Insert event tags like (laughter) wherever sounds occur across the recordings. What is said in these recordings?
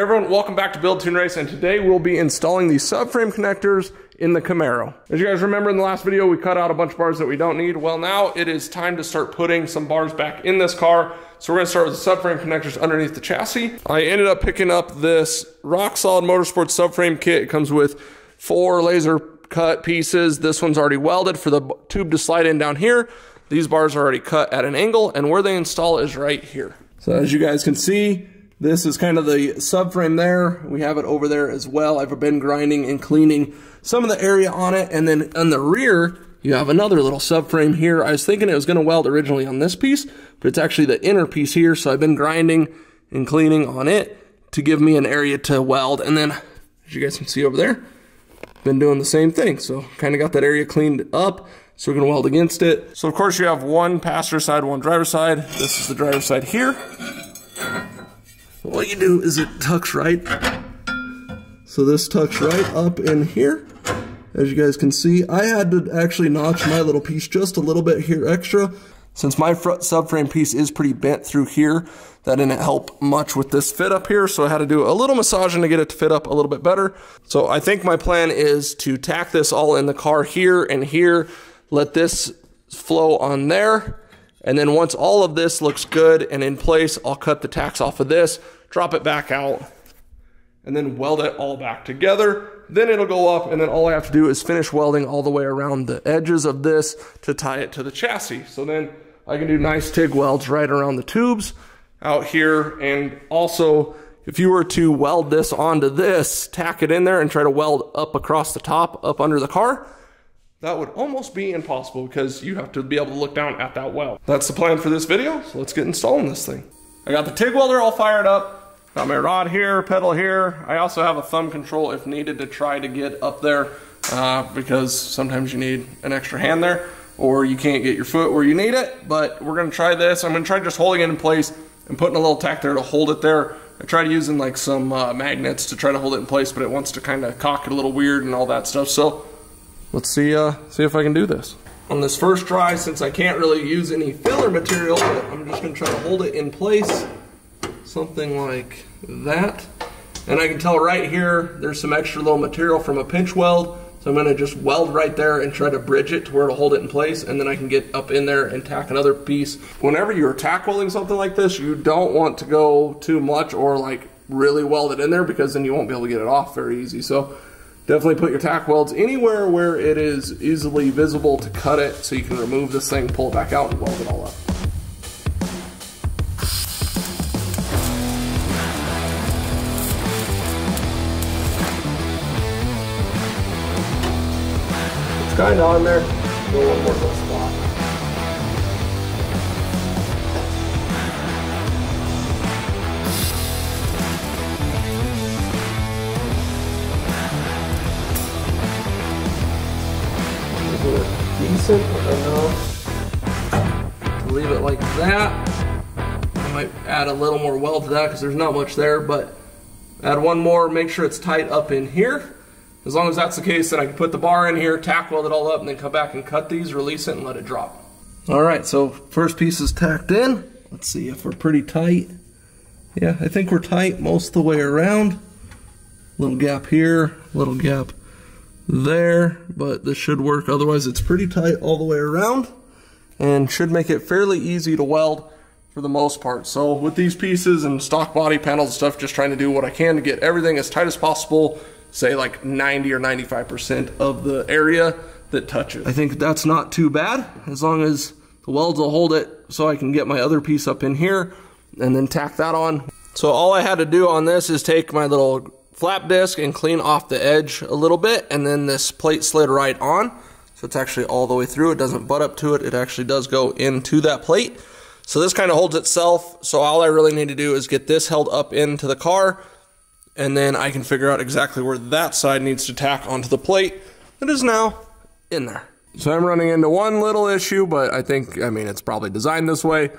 Hey everyone, welcome back to Build Tune Race, and today we'll be installing the subframe connectors in the Camaro. As you guys remember in the last video, we cut out a bunch of bars that we don't need. Well, now it is time to start putting some bars back in this car. So we're gonna start with the subframe connectors underneath the chassis. I ended up picking up this Rock Solid Motorsports subframe kit. It comes with four laser cut pieces. This one's already welded for the tube to slide in down here. These bars are already cut at an angle, and where they install is right here. So as you guys can see, this is kind of the subframe there. We have it over there as well. I've been grinding and cleaning some of the area on it. And then on the rear, you have another little subframe here. I was thinking it was going to weld originally on this piece, but it's actually the inner piece here. So I've been grinding and cleaning on it to give me an area to weld. And then, as you guys can see over there, been doing the same thing. So kind of got that area cleaned up. So we're gonna weld against it. So of course you have one passenger side, one driver side. This is the driver side here what you do is it tucks right. So this tucks right up in here. As you guys can see, I had to actually notch my little piece just a little bit here extra. Since my front subframe piece is pretty bent through here, that didn't help much with this fit up here, so I had to do a little massaging to get it to fit up a little bit better. So I think my plan is to tack this all in the car here and here, let this flow on there, and then once all of this looks good and in place, I'll cut the tacks off of this, drop it back out, and then weld it all back together. Then it'll go up, and then all I have to do is finish welding all the way around the edges of this to tie it to the chassis. So then I can do nice TIG welds right around the tubes out here. And also, if you were to weld this onto this, tack it in there and try to weld up across the top, up under the car, that would almost be impossible because you have to be able to look down at that weld. That's the plan for this video, so let's get installing this thing. I got the TIG welder all fired up, got my rod here, pedal here. I also have a thumb control if needed to try to get up there uh, because sometimes you need an extra hand there or you can't get your foot where you need it, but we're gonna try this. I'm gonna try just holding it in place and putting a little tack there to hold it there. I tried using like some uh, magnets to try to hold it in place, but it wants to kind of cock it a little weird and all that stuff. So let's see uh, see if I can do this. On this first try, since I can't really use any filler material, I'm just gonna try to hold it in place, something like that. And I can tell right here, there's some extra little material from a pinch weld, so I'm gonna just weld right there and try to bridge it to where it'll hold it in place, and then I can get up in there and tack another piece. Whenever you're tack welding something like this, you don't want to go too much or like really weld it in there because then you won't be able to get it off very easy. So Definitely put your tack welds anywhere where it is easily visible to cut it so you can remove this thing, pull it back out, and weld it all up. It's kind of on there. Go one more little spot. decent enough to leave it like that. I might add a little more weld to that because there's not much there, but add one more, make sure it's tight up in here. As long as that's the case, then I can put the bar in here, tack weld it all up, and then come back and cut these, release it, and let it drop. All right, so first piece is tacked in. Let's see if we're pretty tight. Yeah, I think we're tight most of the way around. Little gap here, little gap there, but this should work. Otherwise, it's pretty tight all the way around and should make it fairly easy to weld for the most part. So with these pieces and stock body panels and stuff, just trying to do what I can to get everything as tight as possible, say like 90 or 95% of the area that touches. I think that's not too bad as long as the welds will hold it so I can get my other piece up in here and then tack that on. So all I had to do on this is take my little flap disc and clean off the edge a little bit and then this plate slid right on. So it's actually all the way through. It doesn't butt up to it. It actually does go into that plate. So this kind of holds itself. So all I really need to do is get this held up into the car and then I can figure out exactly where that side needs to tack onto the plate that is now in there so I'm running into one little issue but I think I mean it's probably designed this way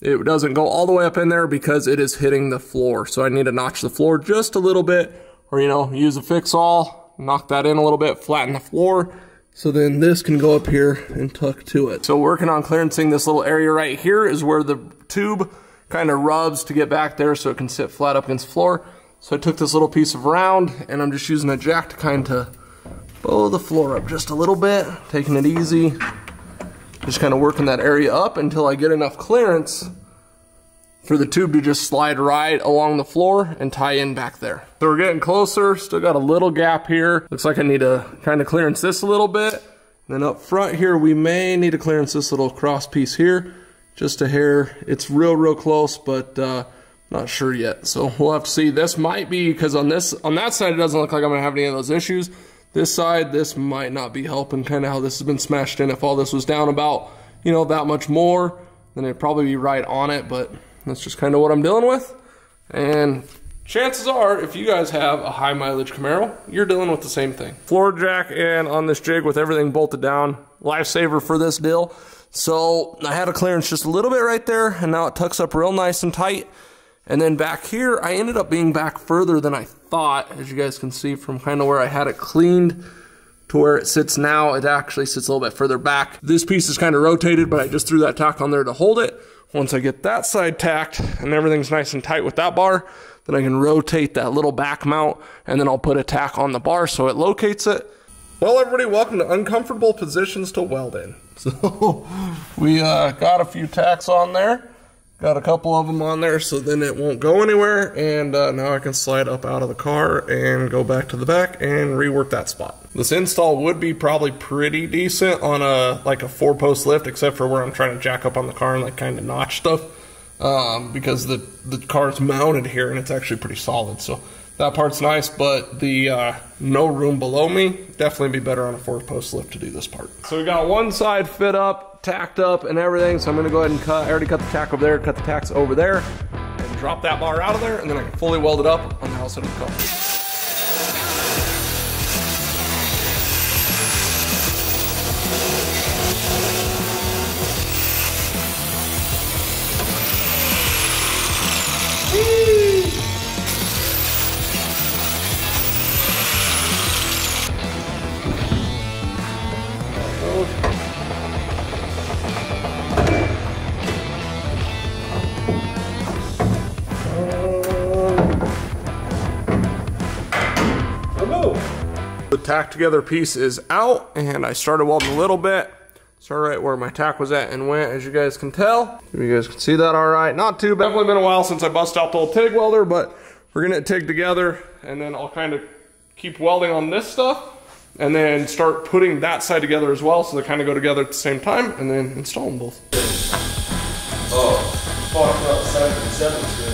it doesn't go all the way up in there because it is hitting the floor. So I need to notch the floor just a little bit or, you know, use a fix all, knock that in a little bit, flatten the floor. So then this can go up here and tuck to it. So working on clearancing this little area right here is where the tube kind of rubs to get back there so it can sit flat up against the floor. So I took this little piece of round and I'm just using a jack to kind of bow the floor up just a little bit, taking it easy. Just kind of working that area up until I get enough clearance for the tube to just slide right along the floor and tie in back there. So we're getting closer, still got a little gap here. Looks like I need to kind of clearance this a little bit. And then up front here, we may need to clearance this little cross piece here, just a hair. It's real, real close, but uh, not sure yet. So we'll have to see. This might be, because on this, on that side, it doesn't look like I'm gonna have any of those issues. This side, this might not be helping kind of how this has been smashed in. If all this was down about, you know, that much more, then it'd probably be right on it, but that's just kind of what I'm dealing with. And chances are, if you guys have a high mileage Camaro, you're dealing with the same thing. Floor jack and on this jig with everything bolted down. Lifesaver for this deal. So I had a clearance just a little bit right there, and now it tucks up real nice and tight. And then back here, I ended up being back further than I thought, as you guys can see from kind of where I had it cleaned to where it sits now. It actually sits a little bit further back. This piece is kind of rotated, but I just threw that tack on there to hold it. Once I get that side tacked and everything's nice and tight with that bar, then I can rotate that little back mount and then I'll put a tack on the bar so it locates it. Well, everybody, welcome to Uncomfortable Positions to Weld in. (laughs) So we uh, got a few tacks on there. Got a couple of them on there so then it won't go anywhere. And uh, now I can slide up out of the car and go back to the back and rework that spot. This install would be probably pretty decent on a like a four post lift, except for where I'm trying to jack up on the car and like kind of notch stuff. Um, because the, the car's mounted here and it's actually pretty solid. So that part's nice, but the uh, no room below me, definitely be better on a four post lift to do this part. So we got one side fit up, tacked up and everything. So I'm gonna go ahead and cut, I already cut the tack over there, cut the tacks over there, and drop that bar out of there, and then I can fully weld it up on the outside of the car. Tack together piece is out and I started welding a little bit. Started right where my tack was at and went, as you guys can tell. You guys can see that all right. Not too bad. Definitely been a while since I bust out the old TIG welder, but we're gonna TIG together and then I'll kind of keep welding on this stuff and then start putting that side together as well so they kind of go together at the same time and then install them both. Oh, fucked up 77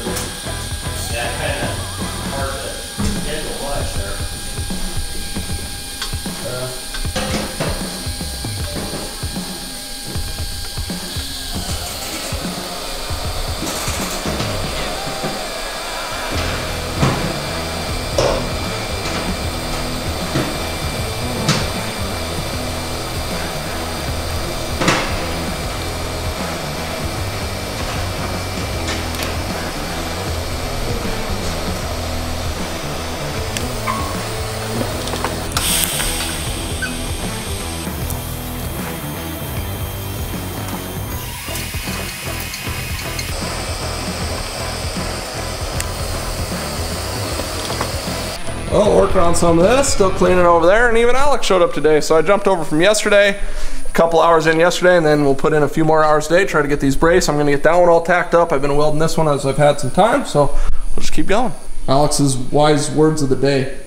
working on some of this, still cleaning over there, and even Alex showed up today. So I jumped over from yesterday, a couple hours in yesterday, and then we'll put in a few more hours today, try to get these brace. I'm gonna get that one all tacked up. I've been welding this one as I've had some time, so we'll just keep going. Alex's wise words of the day.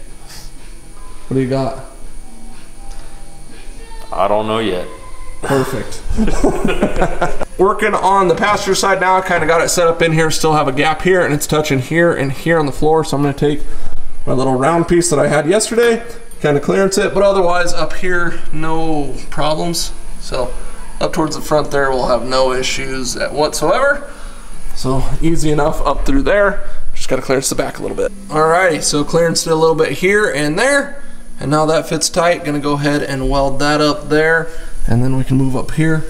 What do you got? I don't know yet. Perfect. (laughs) Working on the passenger side now, I kind of got it set up in here, still have a gap here, and it's touching here and here on the floor, so I'm gonna take my little round piece that I had yesterday, kind of clearance it, but otherwise up here, no problems. So up towards the front there, we'll have no issues whatsoever. So easy enough up through there. Just gotta clearance the back a little bit. Alrighty, so clearance it a little bit here and there. And now that fits tight, gonna go ahead and weld that up there. And then we can move up here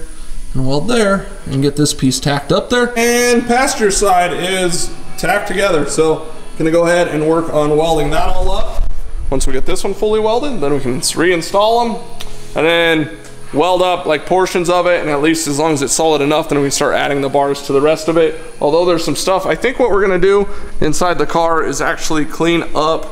and weld there and get this piece tacked up there. And passenger side is tacked together. So Gonna go ahead and work on welding that all up. Once we get this one fully welded, then we can reinstall them. And then weld up like portions of it and at least as long as it's solid enough then we start adding the bars to the rest of it although there's some stuff i think what we're to do inside the car is actually clean up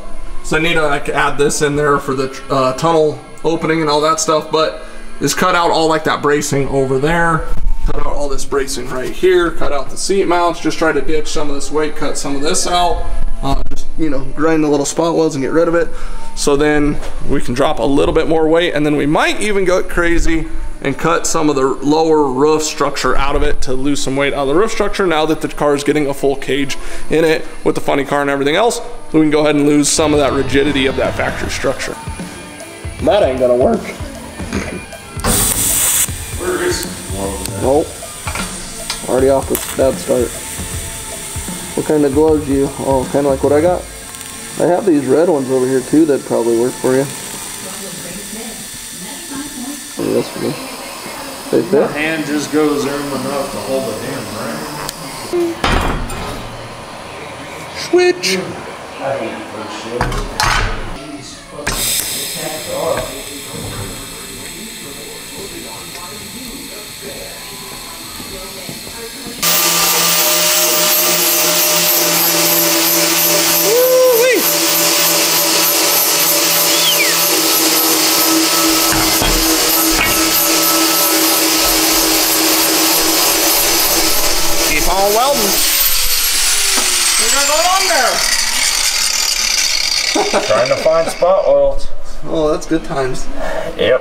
so i need to like add this in there for the uh, tunnel opening and all that stuff but is cut out all like that bracing over there cut out all this bracing right here cut out the seat mounts just try to ditch some of this weight cut some of this out uh, just you know grind the little spot welds and get rid of it so then we can drop a little bit more weight and then we might even go crazy and cut some of the lower roof structure out of it to lose some weight out of the roof structure now that the car is getting a full cage in it with the funny car and everything else. So we can go ahead and lose some of that rigidity of that factory structure. That ain't gonna work. Nope. Already off the bad start. What kind of gloves do you? Oh, kind of like what I got? I have these red ones over here too that probably work for you. Yeah, that's for. They The fit? hand just goes in enough to hold it in, right? Switch! I Trying to find spot oils. Oh, that's good times. Yep.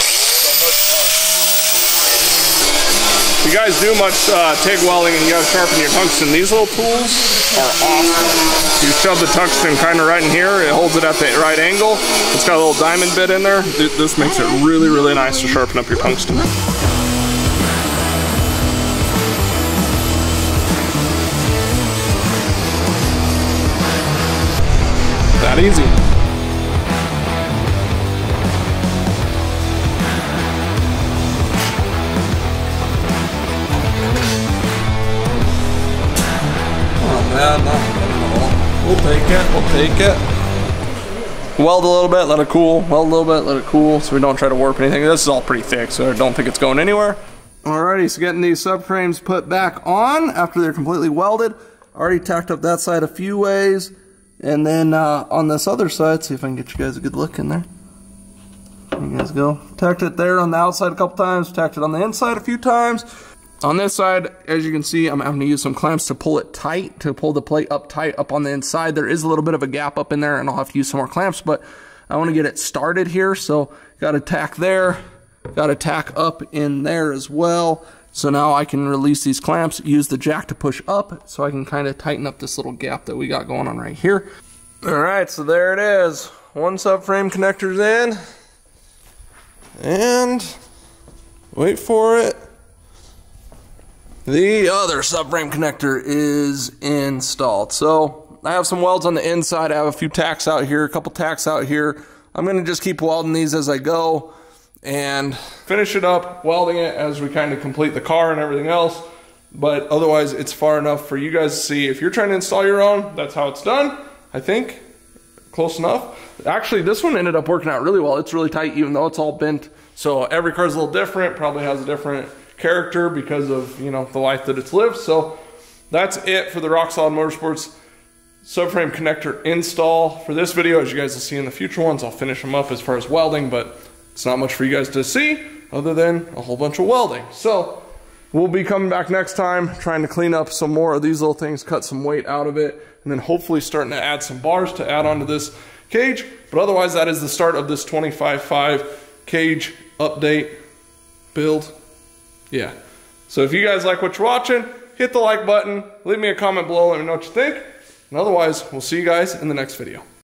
If you guys do much uh, TIG welding and you gotta sharpen your tungsten, these little tools are awesome. You shove the tungsten kind of right in here, it holds it at the right angle. It's got a little diamond bit in there. This makes it really, really nice to sharpen up your tungsten. That easy. We'll take it. Weld a little bit, let it cool. Weld a little bit, let it cool so we don't try to warp anything. This is all pretty thick, so I don't think it's going anywhere. Alrighty, so getting these subframes put back on after they're completely welded. Already tacked up that side a few ways. And then uh, on this other side, see if I can get you guys a good look in there. There you guys go. Tacked it there on the outside a couple times, tacked it on the inside a few times. On this side, as you can see, I'm having to use some clamps to pull it tight, to pull the plate up tight up on the inside. There is a little bit of a gap up in there, and I'll have to use some more clamps, but I want to get it started here, so got a tack there, got a tack up in there as well. So now I can release these clamps, use the jack to push up, so I can kind of tighten up this little gap that we got going on right here. All right, so there it is. One subframe connector's in. And wait for it. The other subframe connector is installed. So I have some welds on the inside. I have a few tacks out here, a couple tacks out here. I'm gonna just keep welding these as I go and finish it up, welding it as we kind of complete the car and everything else. But otherwise, it's far enough for you guys to see. If you're trying to install your own, that's how it's done, I think. Close enough. Actually, this one ended up working out really well. It's really tight, even though it's all bent. So every car's a little different, probably has a different character because of, you know, the life that it's lived. So that's it for the Rock Solid Motorsports subframe connector install for this video. As you guys will see in the future ones, I'll finish them up as far as welding, but it's not much for you guys to see other than a whole bunch of welding. So we'll be coming back next time, trying to clean up some more of these little things, cut some weight out of it, and then hopefully starting to add some bars to add onto this cage. But otherwise, that is the start of this 25.5 cage update build. Yeah. So if you guys like what you're watching, hit the like button, leave me a comment below, let me know what you think. And otherwise, we'll see you guys in the next video.